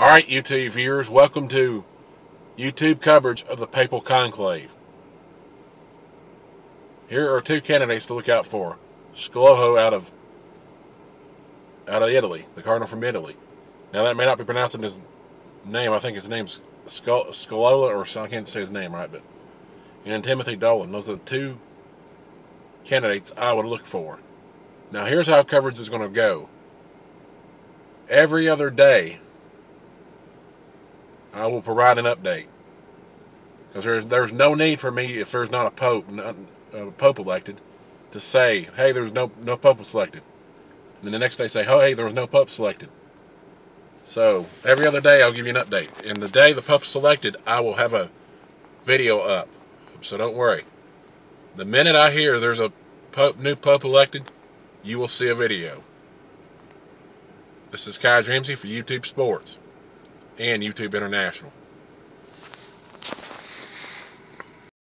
All right, YouTube viewers, welcome to YouTube coverage of the Papal Conclave. Here are two candidates to look out for. Scoloho out of out of Italy, the cardinal from Italy. Now that may not be pronouncing his name. I think his name's Scolola, or I can't say his name right, but and Timothy Dolan. Those are the two candidates I would look for. Now here's how coverage is going to go. Every other day, I will provide an update because there's there's no need for me if there's not a pope, not, uh, a pope elected, to say, hey, there's no no pope selected, and then the next day say, oh, hey, there was no pope selected. So every other day I'll give you an update. And the day the pope's selected, I will have a video up. So don't worry. The minute I hear there's a pope, new pope elected, you will see a video. This is Kige Ramsey for YouTube Sports and YouTube International.